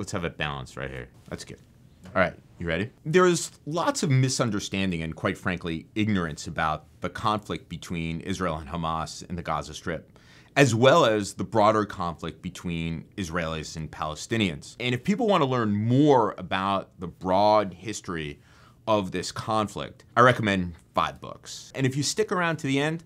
let's have it balanced right here. That's good. All right, you ready? There's lots of misunderstanding and, quite frankly, ignorance about the conflict between Israel and Hamas in the Gaza Strip, as well as the broader conflict between Israelis and Palestinians. And if people want to learn more about the broad history of this conflict, I recommend five books. And if you stick around to the end,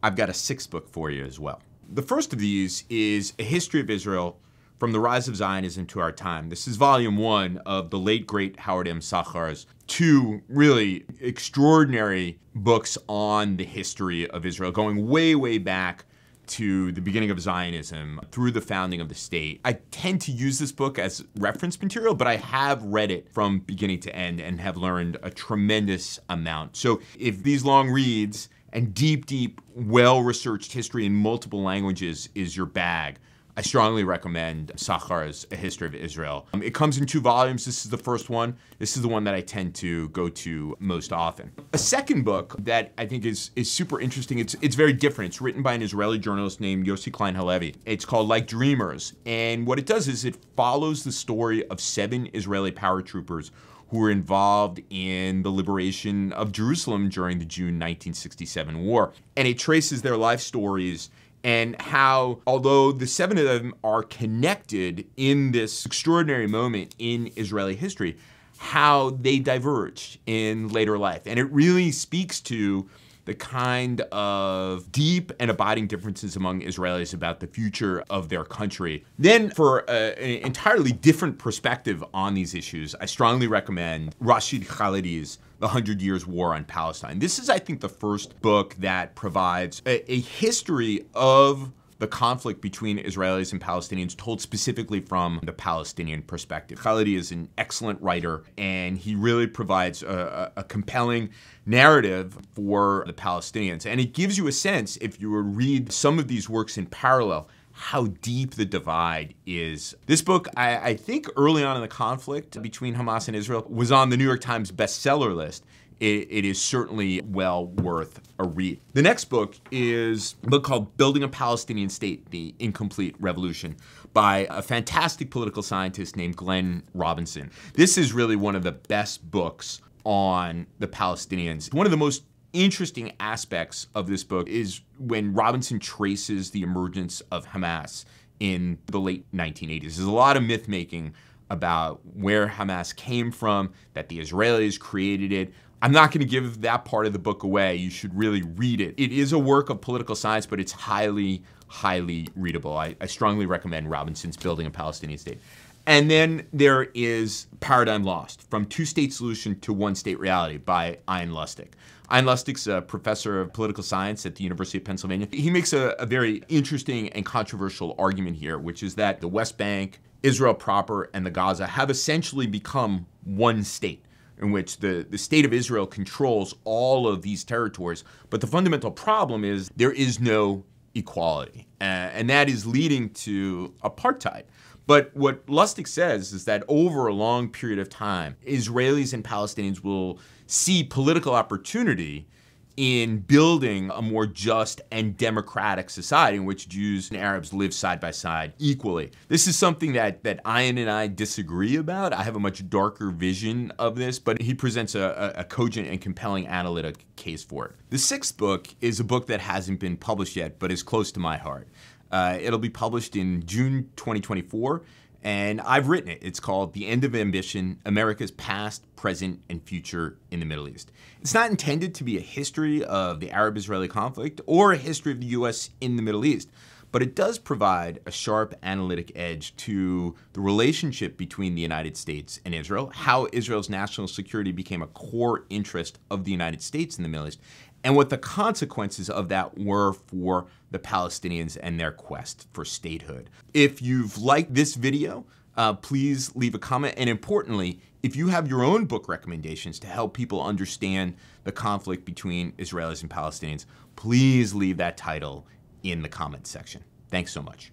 I've got a sixth book for you as well. The first of these is A History of Israel from the Rise of Zionism to Our Time. This is volume one of the late, great Howard M. Sachar's two really extraordinary books on the history of Israel, going way, way back to the beginning of Zionism through the founding of the state. I tend to use this book as reference material, but I have read it from beginning to end and have learned a tremendous amount. So if these long reads and deep, deep, well researched history in multiple languages is your bag, I strongly recommend Sachar's A History of Israel. Um, it comes in two volumes. This is the first one. This is the one that I tend to go to most often. A second book that I think is, is super interesting, it's, it's very different. It's written by an Israeli journalist named Yossi Klein Halevi. It's called Like Dreamers. And what it does is it follows the story of seven Israeli paratroopers who were involved in the liberation of Jerusalem during the June 1967 war. And it traces their life stories and how, although the seven of them are connected in this extraordinary moment in Israeli history, how they diverged in later life. And it really speaks to the kind of deep and abiding differences among Israelis about the future of their country. Then, for a, an entirely different perspective on these issues, I strongly recommend Rashid Khalidi's the Hundred Years' War on Palestine. This is, I think, the first book that provides a, a history of the conflict between Israelis and Palestinians told specifically from the Palestinian perspective. Khalidi is an excellent writer, and he really provides a, a, compelling narrative for the Palestinians. And it gives you a sense, if you read some of these works in parallel, how deep the divide is. This book, I, I, think early on in the conflict between Hamas and Israel, was on the New York Times bestseller list. It, it is certainly well worth a read. The next book is a book called Building a Palestinian State, The Incomplete Revolution by a fantastic political scientist named Glenn Robinson. This is really one of the best books on the Palestinians. One of the most interesting aspects of this book is when Robinson traces the emergence of Hamas in the late 1980s. There's a lot of myth making about where Hamas came from, that the Israelis created it. I'm not going to give that part of the book away. You should really read it. It is a work of political science, but it's highly, highly readable. I, I strongly recommend Robinson's Building a Palestinian State. And then there is Paradigm Lost From Two State Solution to One State Reality by Ian Lustick. Ian Lustick's a professor of political science at the University of Pennsylvania. He makes a, a very interesting and controversial argument here, which is that the West Bank, Israel proper, and the Gaza have essentially become one state in which the, the state of Israel controls all of these territories. But the fundamental problem is there is no equality. Uh, and that is leading to apartheid. But what Lustick says is that over a long period of time, Israelis and Palestinians will see political opportunity in building a more just and democratic society in which Jews and Arabs live side by side equally. This is something that, that Ian and I disagree about. I have a much darker vision of this, but he presents a, a, cogent and compelling analytic case for it. The sixth book is a book that hasn't been published yet, but is close to my heart. Uh, it'll be published in June 2024 and I've written it. It's called The End of Ambition America's Past, Present, and Future in the Middle East. It's not intended to be a history of the Arab Israeli conflict or a history of the U.S. in the Middle East, but it does provide a sharp analytic edge to the relationship between the United States and Israel, how Israel's national security became a core interest of the United States in the Middle East, and what the consequences of that were for the Palestinians and their quest for statehood. If you've liked this video, uh, please leave a comment. And importantly, if you have your own book recommendations to help people understand the conflict between Israelis and Palestinians, please leave that title in the comments section. Thanks so much.